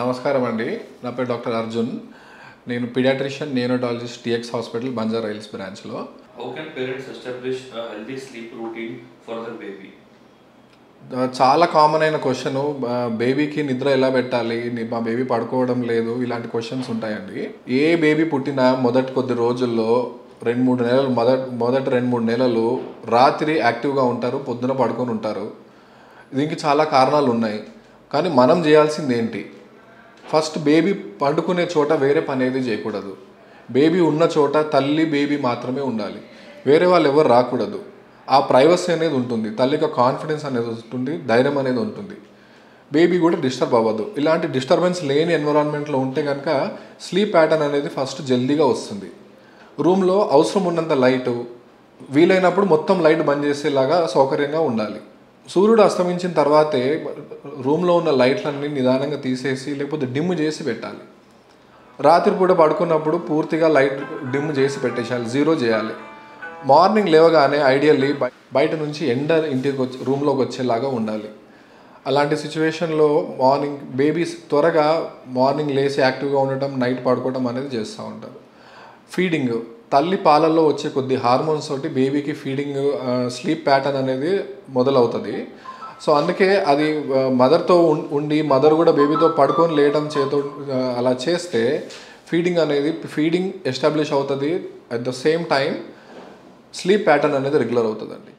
నమస్కారం అండి నా పేరు డాక్టర్ అర్జున్. నేను pediatrician neonatologist TX hospital Banjara Hills బ్రాంచ్లో? చాలా కామన్ అయిన క్వశ్చన్ బేబీకి నిద్ర ఎలా పెట్టాలి? మా బేబీ పడుకోవడం లేదు. ఇలాంటి క్వశ్చన్స్ ఉంటాయండి. ఏ బేబీ పుట్టిన మొదటి కొద్ది రోజుల్లో రెండు మూడు నెలలు మొదటి మొదటి రెండు మూడు నెలలు రాత్రి యాక్టివ్గా ఉంటారు పొద్దున పడుకొని ఉంటారు. దీనికి చాలా కారణాలు ఉన్నాయి. కానీ మనం చేయాల్సింది ఏంటి? ఫస్ట్ బేబీ పండుకునే చోట వేరే పని ఏది చేయకూడదు. బేబీ ఉన్న చోట తల్లి బేబీ మాత్రమే ఉండాలి. వేరే వాళ్ళు ఎవరు రాకూడదు. ఆ ప్రైవసీ అనేది ఉంటుంది. తల్లికి కాన్ఫిడెన్స్ అనేది ఉంటుంది ధైర్యం అనేది ఉంటుంది. బేబీ కూడా డిస్టర్బ్ అవ్వదు. ఇలాంటి డిస్టర్బెన్స్ లేని ఎన్విరాన్మెంట్లో ఉంటే కనుక స్లీప్ ప్యాటర్న్ అనేది ఫస్ట్ జల్దీగా వస్తుంది. రూమ్లో అవసరం ఉన్నంత లైట్ వీలైనప్పుడు మొత్తం లైట్ బంద్ చేసేలాగా సౌకర్యంగా ఉండాలి. సూర్యుడు అస్తమించిన తర్వాతే రూమ్లో ఉన్న లైట్లన్నీ నిదానంగా తీసేసి లేకపోతే డిమ్ చేసి పెట్టాలి. రాత్రిపూట పడుకున్నప్పుడు పూర్తిగా లైట్ డిమ్ చేసి పెట్టేసేయాలి జీరో చేయాలి. మార్నింగ్ లేవగానే ఐడియల్లీ బయట నుంచి ఎండ ఇంటికి వచ్చి రూమ్లోకి వచ్చేలాగా ఉండాలి. అలాంటి సిచ్యువేషన్లో మార్నింగ్ బేబీస్ త్వరగా మార్నింగ్ లేచి యాక్టివ్గా ఉండటం నైట్ పడుకోవడం అనేది చేస్తూ ఉంటారు. ఫీడింగ్ తల్లి పాలల్లో వచ్చే కొద్ది హార్మోన్స్ తోటి బేబీకి ఫీడింగ్ స్లీప్ ప్యాటర్న్ అనేది మొదలవుతుంది. సో అందుకే అది మదర్తో ఉండి మదర్ కూడా బేబీతో పడుకొని లేయడం చేతో అలా చేస్తే ఫీడింగ్ అనేది ఫీడింగ్ ఎస్టాబ్లిష్ అవుతుంది. At the same time sleep pattern అనేది రెగ్యులర్ అవుతుందండి.